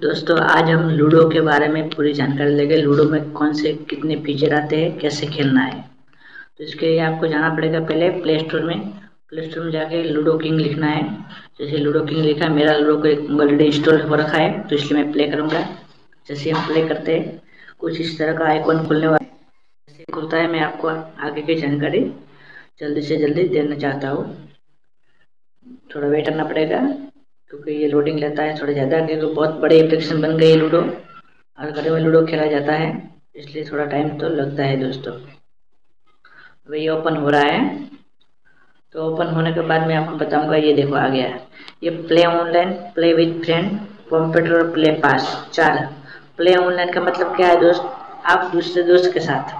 दोस्तों, आज हम लूडो के बारे में पूरी जानकारी लेंगे। लूडो में कौन से, कितने फीचर आते हैं, कैसे खेलना है। तो इसके लिए आपको जाना पड़ेगा पहले प्ले स्टोर में। प्ले स्टोर में जाके लूडो किंग लिखना है। जैसे लूडो किंग लिखा है, मेरा लूडो को एक ऑलरेडी इंस्टॉल हो रखा है तो इसलिए मैं प्ले करूँगा। जैसे हम प्ले करते हैं, कुछ इस तरह का आइकॉन खुलने वाला जैसे खुलता है, मैं आपको आगे की जानकारी जल्दी से जल्दी देना चाहता हूँ। थोड़ा वेट करना पड़ेगा। क्योंकि ये लोडिंग लेता है, थोड़ा ज़्यादा क्योंकि बहुत बड़े एप्लीकेशन बन गई लूडो। और घर में लूडो खेला जाता है, इसलिए थोड़ा टाइम तो लगता है दोस्तों। अभी ये ओपन हो रहा है। तो ओपन होने के बाद मैं आपको बताऊँगा, ये देखो आ गया। ये play online play with friend computer और प्ले पास चार। प्ले ऑनलाइन का मतलब क्या है दोस्त? आप दूसरे दोस्त के साथ,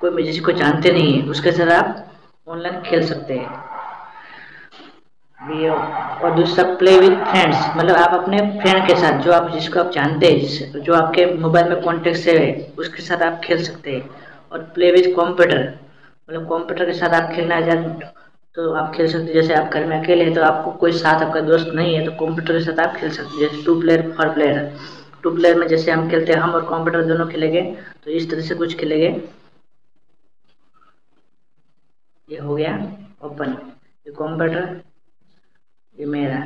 कोई जिसको जानते नहीं है, उसके साथ आप ऑनलाइन खेल सकते हैं। और दूसरा प्ले विद फ्रेंड्स मतलब आप अपने फ्रेंड के साथ, जो आप, जिसको आप जानते हैं जो आपके मोबाइल में कॉन्टेक्ट से है, उसके साथ आप खेल सकते हैं, और प्ले विद कंप्यूटर मतलब कंप्यूटर के साथ आप खेलना चाहते तो आप खेल सकते जैसे आप घर में अकेले हैं तो आपको कोई साथ, आपका दोस्त नहीं है तो कंप्यूटर के साथ आप खेल सकते जैसे two player four player two player में जैसे हम खेलते हैं, हम और कंप्यूटर दोनों खेलेंगे तो इस तरह से कुछ खेलेंगे. ये हो गया ओपन ये कंप्यूटर ये मेरा,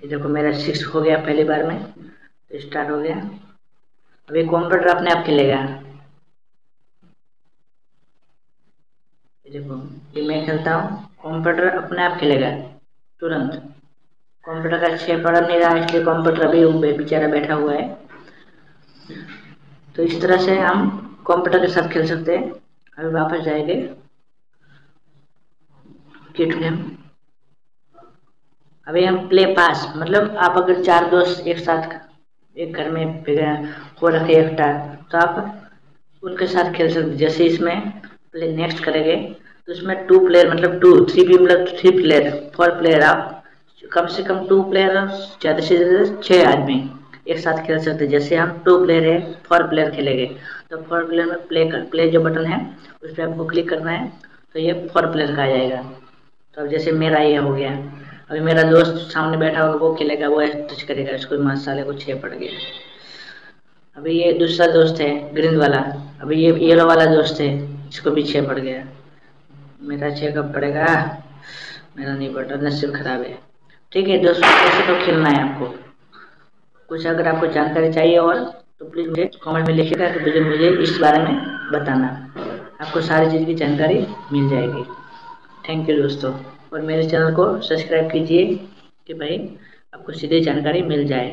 ये देखो मेरा सिक्स हो गया पहली बार में तो स्टार्ट हो गया। अभी कंप्यूटर अपने आप खेलेगा। ये देखो, ये मैं खेलता हूँ कंप्यूटर अपने आप खेलेगा, तुरंत। कंप्यूटर का अच्छे पढ़ नहीं रहा, इसलिए कंप्यूटर अभी बेचारा बैठा हुआ है। तो इस तरह से हम कंप्यूटर के साथ खेल सकते हैं। अभी वापस जाएँगे। किट गेम अभी हम प्ले पास मतलब आप अगर चार दोस्त एक साथ एक घर में हो रखे एकटा तो आप उनके साथ खेल सकते जैसे इसमें प्ले नेक्स्ट करेंगे तो इसमें टू प्लेयर मतलब टू थ्री भी मतलब थ्री प्लेयर फोर प्लेयर आप, कम से कम टू प्लेयर ज़्यादा से ज़्यादा छः आदमी एक साथ खेल सकते जैसे हम टू प्लेयर है फोर प्लेयर खेलेंगे तो फोर प्लेयर में प्ले कर प्ले जो बटन है, उस पर आपको क्लिक करना है तो ये फोर प्लेयर का आ जाएगा। तो अब जैसे मेरा ये हो गया अभी मेरा दोस्त सामने बैठा होगा वो खेलेगा, वो टच करेगा, इसको मसाले को छः पड़ गया। अभी ये दूसरा दोस्त है ग्रीन वाला। अभी ये येलो वाला दोस्त है, इसको भी छः पड़ गया। मेरा छः कब पड़ेगा? मेरा नहीं पड़ता नसीब खराब है। ठीक है, दोस्तों कैसे तो खेलना है आपको। कुछ अगर आपको जानकारी चाहिए और तो प्लीज़ मुझे कमेंट में लिखिएगा कि मुझे मुझे इस बारे में बताना। आपको सारी चीज़ की जानकारी मिल जाएगी। थैंक यू दोस्तों। और मेरे चैनल को सब्सक्राइब कीजिए कि भाई आपको सीधे जानकारी मिल जाए।